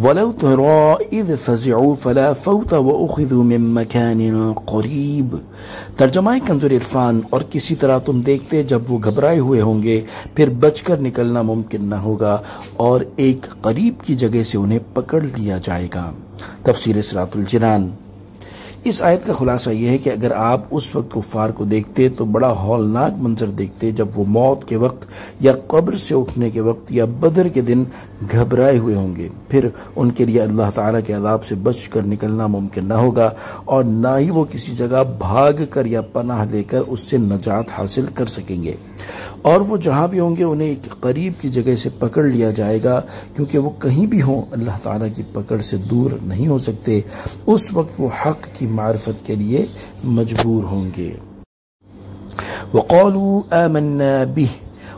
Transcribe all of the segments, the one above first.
ولو ترى اذ فزعوا فلا فوت واخذوا من مكان قريب۔ ترجمہ کنزور عرفان، اور کسی طرح تم دیکھتے جب وہ گھبرائے ہوئے ہوں گے، پھر بچ کر نکلنا ممکن نہ ہوگا، اور ایک قریب کی جگہ سے انہیں پکڑ لیا جائے گا۔ تفسیر سرات الجنان۔ اس آیت کا خلاصہ یہ ہے کہ اگر آپ اس وقت کفار کو دیکھتے تو بڑا ہولناک منظر دیکھتے جب وہ موت کے وقت یا قبر سے اٹھنے کے وقت یا بدر کے دن گھبرائے ہوئے ہوں گے۔ پھر ان کے لیے اللہ تعالیٰ کے عذاب سے بچ کر نکلنا ممکن نہ ہوگا اور نہ ہی وہ کسی جگہ بھاگ کر یا پناہ لے کر اس سے نجات حاصل کر سکیں گے۔ اور وہ جہاں بھی ہوں گے انہیں ایک قریب کی جگہ سے پکڑ لیا جائے گا کیونکہ وہ کہیں بھی ہوں اللہ تعالیٰ کی پکڑ سے دور نہیں ہو سکتے۔ اس وقت وہ حق کی معرفت کے لیے مجبور ہوں گے وقالوا آمنا به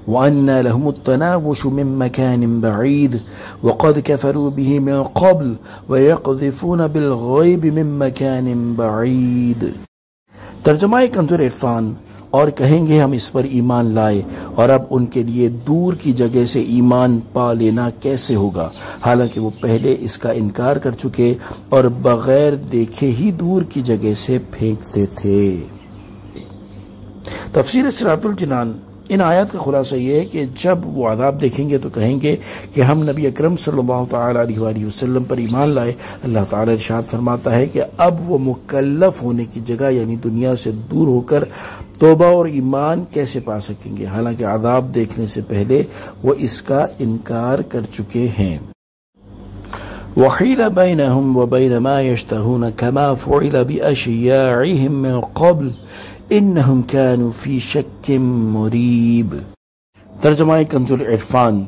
وأن لهم التناوش من مكان بعيد وقد كفروا به من قبل ويقذفون بالغيب من مكان بعيد. ترجمہ کنزور عرفان اور کہیں گے ہم اس پر ایمان لائے اور اب ان کے لیے دور کی جگہ سے ایمان پا لینا کیسے ہوگا؟ حالانکہ وہ پہلے اس کا انکار کر چکے اور بغیر دیکھے ہی دور کی جگہ سے پھینکتے تھے۔ تفسیر سرات الجنان ان آیات کا خلاصہ یہ ہے کہ جب وہ عذاب دیکھیں گے تو کہیں گے کہ ہم نبی اکرم صلی اللہ تعالی علیہ وآلہ وسلم پر ایمان لائے۔ اللہ تعالی ارشاد فرماتا ہے کہ اب وہ مکلف ہونے کی جگہ یعنی دنیا سے دور ہو کر توبہ اور ایمان کیسے پا سکیں گے؟ حالانکہ عذاب دیکھنے سے پہلے وہ اس کا انکار کر چکے ہیں۔ وحيل بينهم وبين ما يشتهون كما فعل بأشياعهم من قبل انہم كانوا فی شک مریب ترجمہ کنزل عرفان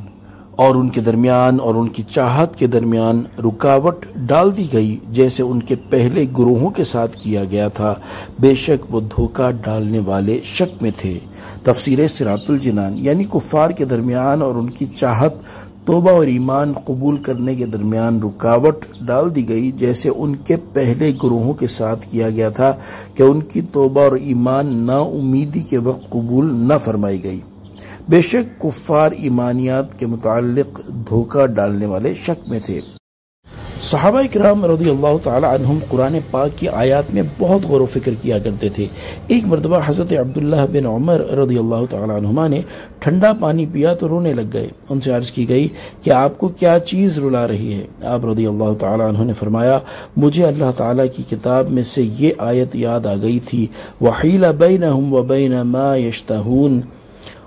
اور ان کے درمیان اور ان کی چاہت کے درمیان رکاوٹ ڈال دی گئی، جیسے ان کے پہلے گروہوں کے ساتھ کیا گیا تھا۔ بے شک وہ دھوکہ ڈالنے والے شک میں تھے۔ تفسیر سرات الجنان یعنی کفار کے درمیان اور ان کی چاہت توبہ اور ایمان قبول کرنے کے درمیان رکاوٹ ڈال دی گئی، جیسے ان کے پہلے گروہوں کے ساتھ کیا گیا تھا کہ ان کی توبہ اور ایمان نا امیدی کے وقت قبول نہ فرمائی گئی۔ بے شک کفار ایمانیات کے متعلق دھوکہ ڈالنے والے شک میں تھے۔ صحابہ کرام رضی اللہ تعالی عنہم قرآن پاک کی آیات میں بہت غور و فکر کیا کرتے تھے۔ ایک مرتبہ حضرت عبداللہ بن عمر رضی اللہ تعالی عنہما نے ٹھنڈا پانی پیا تو رونے لگ گئے۔ ان سے عرض کی گئی کہ آپ کو کیا چیز رلا رہی ہے؟ آپ رضی اللہ تعالی عنہ نے فرمایا، مجھے اللہ تعالی کی کتاب میں سے یہ آیت یاد آ گئی تھی، وَحِيلَ بَيْنَهُمْ وَبَيْنَ مَا يَشْتَهُونَ۔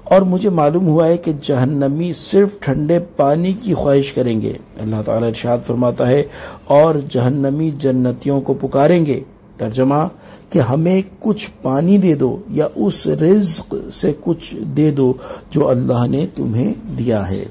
اور مجھے معلوم ہوا ہے کہ جہنمی صرف ٹھنڈے پانی کی خواہش کریں گے۔ اللہ تعالیٰ ارشاد فرماتا ہے، اور جہنمی جنتیوں کو پکاریں گے۔ ترجمہ، کہ ہمیں کچھ پانی دے دو یا اس رزق سے کچھ دے دو جو اللہ نے تمہیں دیا ہے۔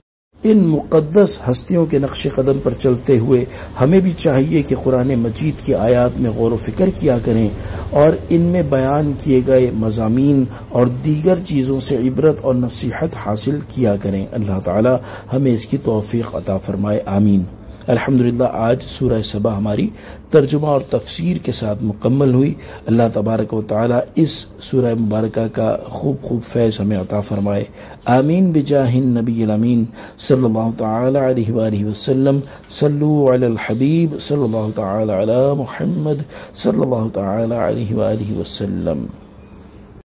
ان مقدس ہستیوں کے نقش قدم پر چلتے ہوئے ہمیں بھی چاہیے کہ قرآن مجید کی آیات میں غور و فکر کیا کریں اور ان میں بیان کیے گئے مضامین اور دیگر چیزوں سے عبرت اور نصیحت حاصل کیا کریں۔ اللہ تعالی ہمیں اس کی توفیق عطا فرمائے، آمین۔ الحمدللہ، آج سورہ سبا ہماری ترجمہ اور تفسیر کے ساتھ مکمل ہوئی۔ اللہ تبارک و تعالی اس سورہ مبارکہ کا خوب خوب فیض ہمیں عطا فرمائے۔ آمین بجاہ نبی الامین صلی اللہ تعالی علیہ وآلہ وسلم۔ صلو علی الحبیب صلی اللہ تعالی علی محمد صلی اللہ تعالی علیہ وآلہ وسلم۔